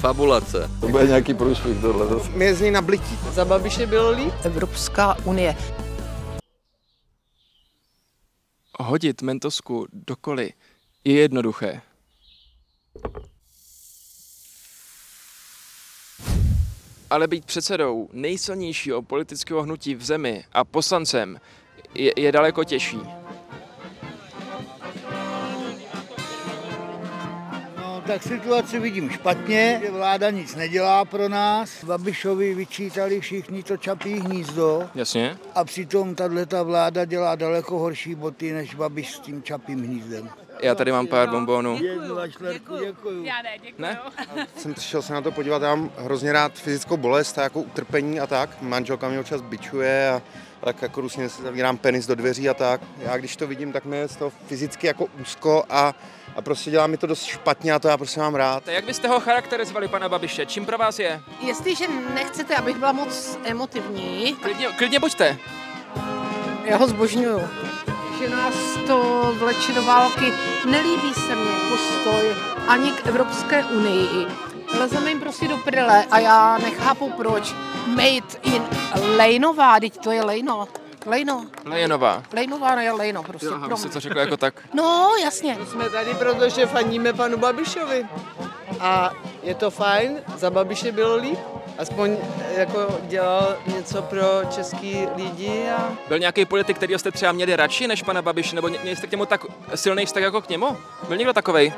Fabulace. To bude nějaký průšvih tohle. Mě z něj na blití. Za Babiše bylo líp? Evropská unie. Hodit mentosku do koli je jednoduché. Ale být předsedou nejsilnějšího politického hnutí v zemi a poslancem je, je daleko těžší. Tak situaci vidím špatně, že vláda nic nedělá pro nás. Babišovi vyčítali všichni to čapí hnízdo Jasně? a přitom tato vláda dělá daleko horší boty než Babiš s tím čapým hnízdem. Já tady mám pár bombónů. Jednu vašlerku, děkuju. Já ne, děkuju. Ne? Jsem přišel se na to podívat, já mám hrozně rád fyzickou bolest a jako utrpení a tak. Manželka mě občas bičuje a a tak jako různě si zavírám penis do dveří a tak. Já když to vidím, tak mi je z toho fyzicky jako úzko a, a prostě dělá mi to dost špatně a to já prostě mám rád. Tak jak byste ho charakterizovali, pana Babiše? Čím pro vás je? Jestliže nechcete, abych byla moc emotivní, Klidně, klidně buďte. já ho zbožňuju. Že nás to vleče do války. Nelíbí se mně postoj ani k Evropské unii. Lezeme jim prostě do prdele a já nechápu proč. Made in Lejnová, teď to je Lejno. Lejno. Lejenová. Lejnová je Lejno prostě. Jo, se mě. to řekl jako tak. No, jasně. Jsme tady, protože faníme panu Babišovi. A je to fajn, za Babiše bylo líp. Aspoň jako dělal něco pro český lidi a Byl nějaký politik, který jste třeba měli radši než pana Babiše, nebo měli jste k němu tak silný vztah jako k němu? Byl někdo takovej?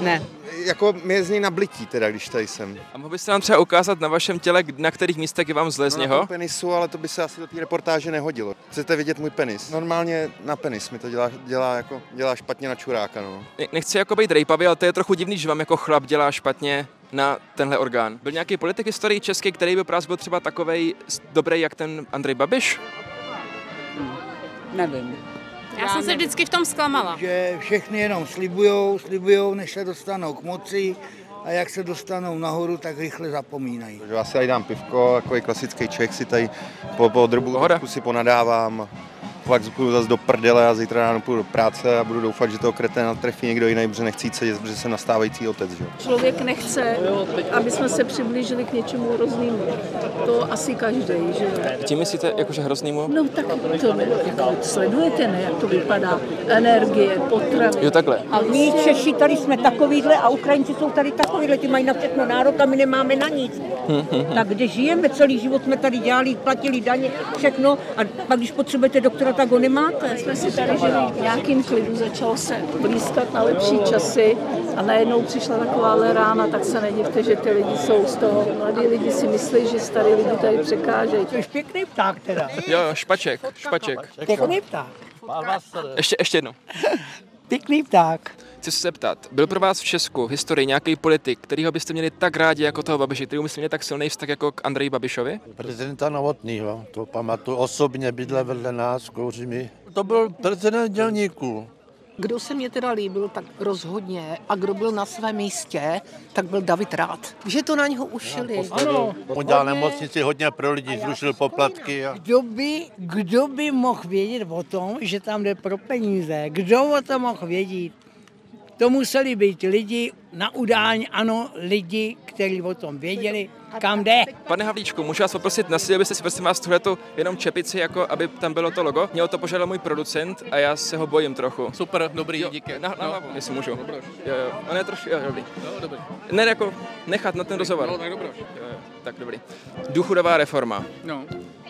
ne. Jako mě je z něj na blití teda, když tady jsem. A mohl byste nám třeba ukázat na vašem těle, na kterých místech je vám zle z No, na něho? tom penisu, ale to by se asi do té reportáže nehodilo. Chcete vidět můj penis? Normálně na penis mi to dělá, dělá, jako, dělá špatně na čuráka. No. Ne- Nechci jako být rejpavý, ale to je trochu divný, že vám jako chlap dělá špatně na tenhle orgán. Byl nějaký politik historii český, který by pro vás byl třeba takovej s- dobrý, jak ten Andrej Babiš? Nevím. Já jsem se vždycky v tom zklamala. Že všechny jenom slibujou, slibujou, než se dostanou k moci a jak se dostanou nahoru, tak rychle zapomínají. Takže já si tady dám pivko, jako klasický člověk si tady po, po drbu si ponadávám. Pak půjdu zase do prdele a zítra ráno půjdu do práce a budu doufat, že toho kreténa trefí někdo jiný, protože nechci jít sedět, protože jsem nastávající otec. Že? jo. Člověk nechce, aby jsme se přiblížili k něčemu hroznému. To asi každý, že jo. Tím myslíte jakože hroznýmu? No tak to jako sledujete, ne, jak to vypadá. Energie, potravy. Jo, takhle. A my Češi tady jsme takovýhle a Ukrajinci jsou tady takovýhle, ty mají na všechno nárok a my nemáme na nic. tak kde žijeme, celý život jsme tady dělali, platili daně, všechno a pak když potřebujete doktora, tak ho nemáte. Jsme si tady žili v nějakým klidu, začalo se blízkat na lepší časy a najednou přišla taková rána, tak se nedivte, že ty lidi jsou z toho. Mladí lidi si myslí, že starý lidi tady překážejí. To je pěkný pták teda. Jo, jo, špaček, špaček. Pěkný pták. Ještě, ještě jednou. Pěkný pták. Chci se zeptat, byl pro vás v Česku v historii nějaký politik, kterýho byste měli tak rádi jako toho Babiše, který byste měli tak silný vztah jako k Andreji Babišovi? Prezidenta Novotnýho, to pamatuju osobně, bydle vedle nás, kouří mi. To byl prezident dělníků. Kdo se mě teda líbil, tak rozhodně. A kdo byl na svém místě, tak byl David Rád. Že to na něho ušili. Ano. Udělal nemocnici hodně pro lidi, zrušil poplatky. A... Kdo by, kdo by mohl vědět o tom, že tam jde pro peníze? Kdo o tom mohl vědět? To museli být lidi na udání, ano, lidi, kteří o tom věděli, kam jde. Pane Havlíčku, můžu vás poprosit na sílu, abyste si prosím vás tuhletu jenom čepici, jako aby tam bylo to logo. Měl to požádal můj producent a já se ho bojím trochu. Super, dobrý, Jo, díky. Na, na No, hlavu, jestli můžu. Jo, jo. A ne trošku, jo, dobrý. No, dobrý. Ne, jako nechat na ten rozhovor. No, tak dobrý. Jo, jo, tak dobrý. Důchodová reforma. No.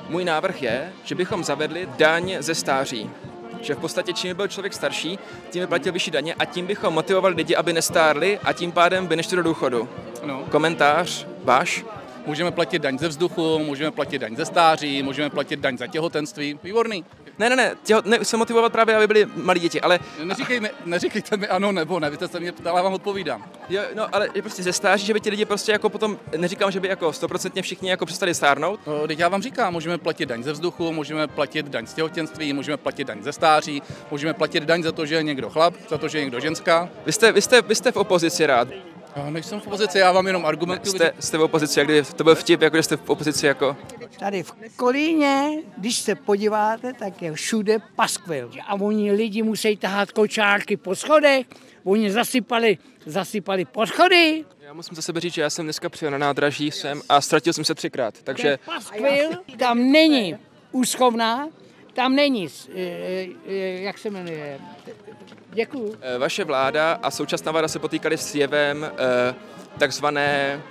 Můj návrh je, že bychom zavedli daň ze stáří. Že v podstatě čím by byl člověk starší, tím by platil vyšší daně a tím bychom motivovali lidi, aby nestárli a tím pádem by nešli do důchodu. No. Komentář váš? Můžeme platit daň ze vzduchu, můžeme platit daň ze stáří, můžeme platit daň za těhotenství. Výborný. Ne, ne, ne, těho, ne se motivovat právě, aby byli malí děti, ale Neříkej mi, neříkejte mi ano nebo ne, vy jste se mě ptala, já vám odpovídám. Jo, no, ale je prostě ze stáří, že by ti lidi prostě jako potom, neříkám, že by jako stoprocentně všichni jako přestali stárnout. No, teď já vám říkám, můžeme platit daň ze vzduchu, můžeme platit daň z těhotenství, můžeme platit daň ze stáří, můžeme platit daň za to, že je někdo chlap, za to, že je někdo ženská. Vy jste, vy jste, vy jste v opozici rád. Já nejsem v opozici, já vám jenom argumentuju. Jste, jste v opozici, jak kdy to byl vtip, jako že jste v opozici jako... Tady v Kolíně, když se podíváte, tak je všude paskvil. A oni lidi musí tahat kočárky po schodech, oni zasypali, zasypali podchody. Já musím za sebe říct, že já jsem dneska přijel na nádraží sem a ztratil jsem se třikrát, takže... Paskvil, tam není úschovná, tam není, eh, eh, jak se jmenuje, děkuju. Eh, Vaše vláda a současná vláda se potýkaly s jevem eh, takzvané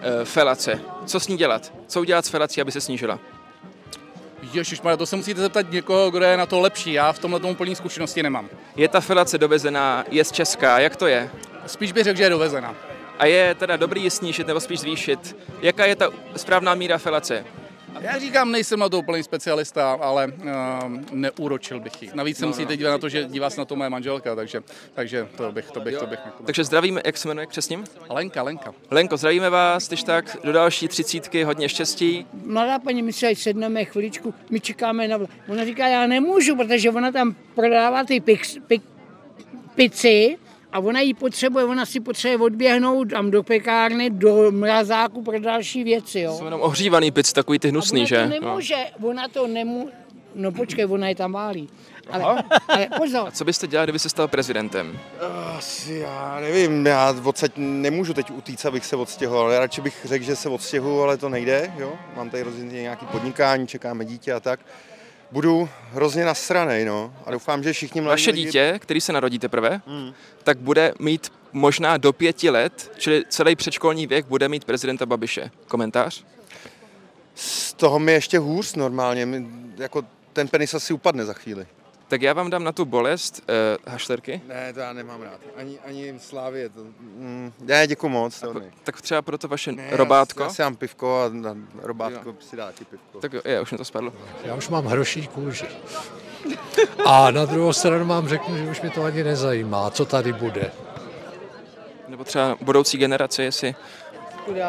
eh, felace. Co s ní dělat? Co udělat s felací, aby se snížila? Ježiš, to se musíte zeptat někoho, kdo je na to lepší. Já v tomhle tomu plný zkušenosti nemám. Je ta felace dovezená, je z Česká, jak to je? Spíš bych řekl, že je dovezena. A je teda dobrý ji snížit nebo spíš zvýšit? Jaká je ta správná míra felace? Já říkám, nejsem na to úplný specialista, ale uh, neúročil bych ji. Navíc se No, musíte no. dívat na to, že dívá se na to moje manželka, takže, takže to bych, to bych, to bych. Takže zdravíme, jak se jmenuje křesním? Lenka, Lenka. Lenko, zdravíme vás, když tak do další třicítky, hodně štěstí. Mladá paní, my tady sedneme chviličku, my čekáme na... Ona říká, já nemůžu, protože ona tam prodává ty pix, pik, pici a ona ji potřebuje, ona si potřebuje odběhnout tam do pekárny, do mrazáku pro další věci, jo. Jsou jenom ohřívaný pic, takový ty hnusný, ona že? to No. nemůže, ona to nemůže, no počkej, ona je tam válí. Ale, ale pozor, A co byste dělali, kdyby se stal prezidentem? Asi já nevím, já odsaď nemůžu teď utíct, abych se odstěhoval. Já radši bych řekl, že se odstěhuju, ale to nejde, jo. Mám tady rozjetý nějaký podnikání, čekáme dítě a tak. Budu hrozně nasranej, no. A doufám, že všichni mladí Vaše lidi- dítě, který se narodí teprve, Hmm. tak bude mít možná do pěti let, čili celý předškolní věk, bude mít prezidenta Babiše. Komentář? Z toho mi ještě hůř normálně, jako ten penis asi upadne za chvíli. Tak já vám dám na tu bolest uh, hašterky. Ne, to já nemám rád. Ani, ani Slávě to... Mm, ne, děkuji moc. To ne. Tak třeba pro to vaše Ne, robátko. Já, já si dám pivko a na robátko si dá taky pivko. Tak jo, je, už mi to spadlo. Já už mám hroší kůži. A na druhou stranu mám řeknu, že už mě to ani nezajímá, co tady bude. Nebo třeba budoucí generace, jestli...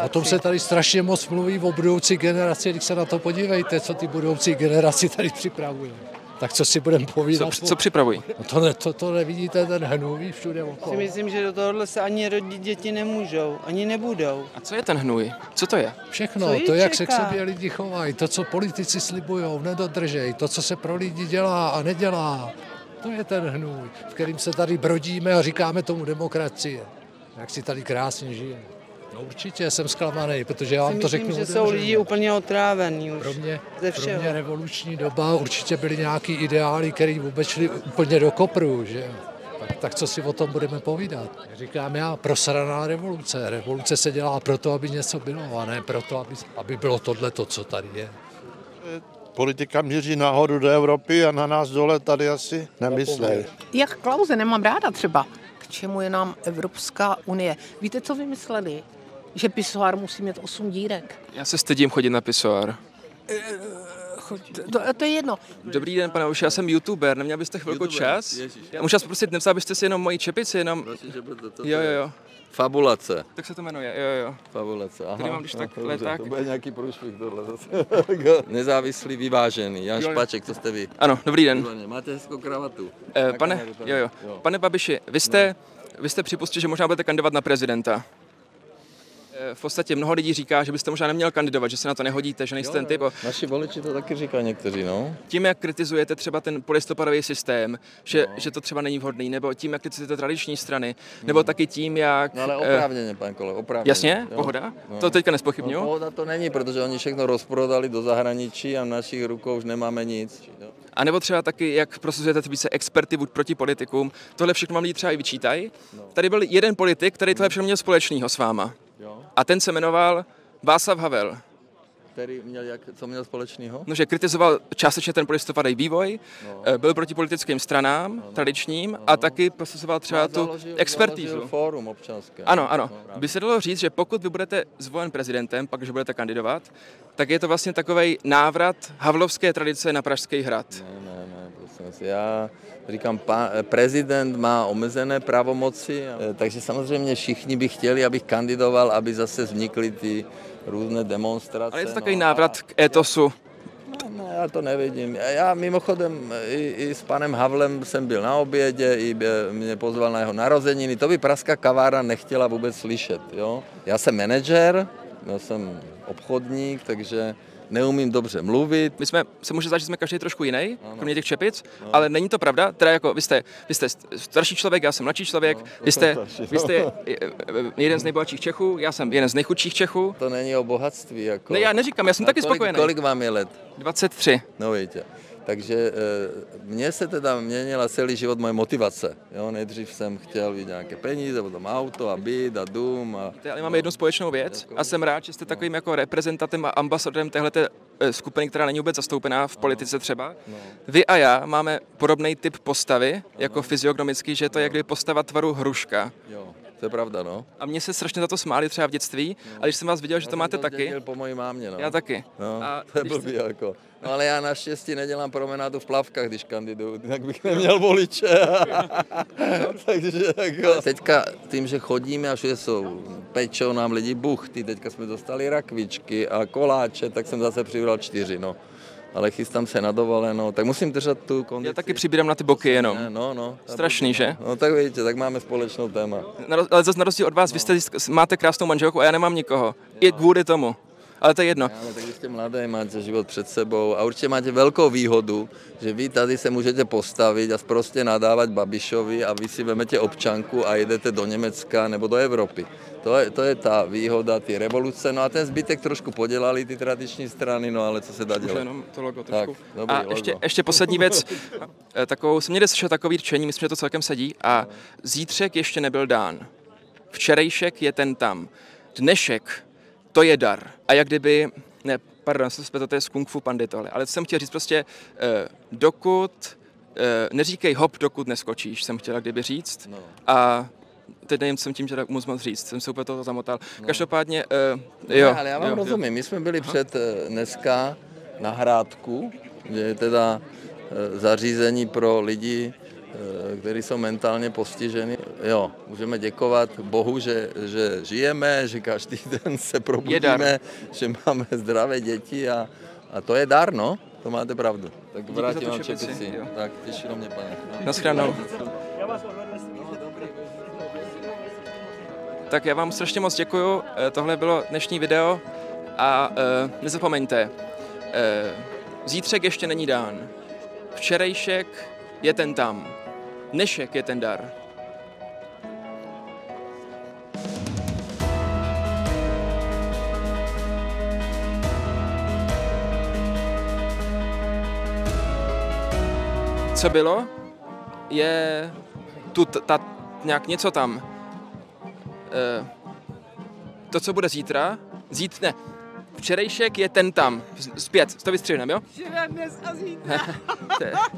O tom se tady strašně moc mluví o budoucí generaci, když se na to podívejte, co ty budoucí generaci tady připravují. Tak co si budeme povídat? Co, co připravují? No to, ne, to, to nevidíte, ten hnůj všude Si okolo. myslím, že do tohohle se ani rodit děti nemůžou, ani nebudou. A co je ten hnůj? Co to je? Všechno, Co to, jak se k čeká? sobě lidi chovají, to, co politici slibují, nedodržejí, to, co se pro lidi dělá a nedělá, to je ten hnůj, v kterým se tady brodíme a říkáme tomu demokracie. Jak si tady krásně žijeme. No určitě jsem zklamaný, protože já vám to myslím, řeknu že jsou lidi úplně otrávený už. Pro mě, ze pro všeho. mě revoluční doba určitě byly nějaký ideály, které vůbec šly úplně do kopru, že. Tak, tak co si o tom budeme povídat? Říkám já, prosraná revoluce. Revoluce se dělá proto, aby něco bylo, a ne proto, aby, aby bylo tohle to, co tady je. Politika míří nahoru do Evropy a na nás dole tady asi nemyslej. Jak Klauze nemám ráda třeba. K čemu je nám Evropská unie? Víte, co vymysleli? Že pisoár musí mít 8 dírek. Já se stydím chodit na pisoár. To, to je jedno. Dobrý den, pane Uši, já jsem youtuber, neměl byste chvilku YouTuber, čas? ježiš. Já můžu vás poprosit, nepsal byste si jenom moji čepici, jenom... Jo, jo, jo. Fabulace. Tak se to jmenuje, jo, jo. Fabulace, aha. Tady mám když tak Dobře, leták. To bude nějaký průšvih tohle zase. Nezávislý, vyvážený. Jan. Špaček, to jste vy. Ano, dobrý den. Máte hezkou kravatu. Eh, pane, jo, jo. Pane Babiši, vy jste, vy jste připustil, že možná budete kandidovat na prezidenta. V podstatě mnoho lidí říká, že byste možná neměl kandidovat, že se na to nehodíte, že nejste ten typ. Naši voliči to taky říkají někteří, no. Tím, jak kritizujete třeba ten polistopadový systém, že, že to třeba není vhodný, nebo tím, jak kritizujete tradiční strany, nebo taky tím, jak... No ale eh, oprávněně, pan Kole, oprávněně. Jasně, jo. pohoda? To teďka nespochybňuju. No, pohoda to není, protože oni všechno rozprodali do zahraničí a v našich rukou už nemáme nic. Jo. A nebo třeba taky, jak prosazujete více experty vůd proti politikům. Tohle všechno vám lidi třeba i vyčítají. Tady byl jeden politik, který tohle všechno měl společného s váma. A ten se jmenoval Václav Havel. Který měl, jak, co měl společného? No, že kritizoval částečně ten polistopadový vývoj, no. byl proti politickým stranám, no, tradičním, a taky prosazoval třeba tu Založil- expertízu. založil fórum občanské. Ano, ano. By se dalo říct, že pokud vy budete zvolen prezidentem, pak, že budete kandidovat, tak je to vlastně takový návrat havlovské tradice na Pražský hrad. Ne, ne, ne, prosím vás. Já říkám, pa, prezident má omezené pravomoci, eh, takže samozřejmě všichni by chtěli, abych kandidoval, aby zase vznikly ty různé demonstrace. Ale je to takový no, návrat k etosu Ne, já to nevidím. Já mimochodem i, i s panem Havlem jsem byl na obědě, i mě pozval na jeho narozeniny. To by Pražská kavárna nechtěla vůbec slyšet. Jo? Já jsem manažer, já jsem obchodník, takže neumím dobře mluvit. My jsme, se může zdát, že jsme každý trošku jiný, ano. kromě těch čepic, ano. ale není to pravda. Teda jako vy jste, vy jste starší člověk, já jsem mladší člověk, no, vy jste, vy jste jeden z nejbohatších Čechů, já jsem jeden z nejchudších Čechů. To není o bohatství. Jako... Ne, já neříkám, já jsem A taky kolik, spokojený. Kolik vám je let? 23. No vidíte. Takže eh, mně se teda měnila celý život moje motivace. Jo, nejdřív jsem chtěl vidět nějaké peníze, potom auto a byt a dům. A... Ale máme jednu společnou věc a jsem rád, že jste takovým jako reprezentantem a ambasadorem téhleté eh, skupiny, která není vůbec zastoupená v politice třeba. No. Vy a já máme podobný typ postavy, jako fyziognomický, že je to jak kdyby postava tvaru hruška. Jo. To je pravda, no. A mě se strašně za to smáli třeba v dětství, no. ale když jsem vás viděl, že to máte to taky. po mojí mámě, no. Já taky. No, a to je blbý, jste... jako. No ale já naštěstí nedělám promenádu v plavkách, když kandiduju, jinak bych neměl voliče. Takže jako... Teďka tím, že chodíme a všude jsou, pečou nám lidi buchty, teďka jsme dostali rakvičky a koláče, tak jsem zase přibral čtyři, no ale chystám se na dovolenou, tak musím držet tu kondici. Já taky přibírám na ty boky jenom. Ne, no, no. Strašný, že? No tak vidíte, tak máme společnou téma. Ale zase na rozdíl od vás, no. vy jste, máte krásnou manželku a já nemám nikoho. I kvůli tomu ale to je jedno. Ale tak jste mladý, máte život před sebou a určitě máte velkou výhodu, že vy tady se můžete postavit a prostě nadávat Babišovi a vy si vezmete občanku a jedete do Německa nebo do Evropy. To je, to je ta výhoda, ty revoluce. No a ten zbytek trošku podělali ty tradiční strany, no ale co se dá dělat. Jenom to logo trošku. Tak, dobrý, a logo. ještě, ještě poslední věc. Takovou jsem někde slyšel takový řečení, myslím, že to celkem sedí. A zítřek ještě nebyl dán. Včerejšek je ten tam. Dnešek to je dar. A jak kdyby, ne, pardon, se to je z Kung Fu Pandy tohle, ale jsem chtěl říct prostě, eh, dokud, eh, neříkej hop, dokud neskočíš, jsem chtěla kdyby říct. No. A teď nevím, co jsem tím chtěl moc moc říct, jsem se úplně toho zamotal. No. Každopádně, uh, jo. ale já vám jo, rozumím, jo. my jsme byli Aha. před dneska na Hrádku, že je teda zařízení pro lidi, kteří jsou mentálně postiženi. Jo, můžeme děkovat Bohu, že, že žijeme, že každý den se probudíme, že máme zdravé děti a, a to je dar, no. To máte pravdu. Tak vrátím vám čepici. Tak těšilo mě, pane. No. Naschranou. Tak já vám strašně moc děkuju. Tohle bylo dnešní video a uh, nezapomeňte, uh, zítřek ještě není dán. Včerejšek je ten tam. Dnešek je ten dar. Co bylo, je tu, ta, nějak něco tam. E, to, co bude zítra, zít, ne, včerejšek je ten tam, zpět, to vystřihneme, jo? Včera, dnes a zítra.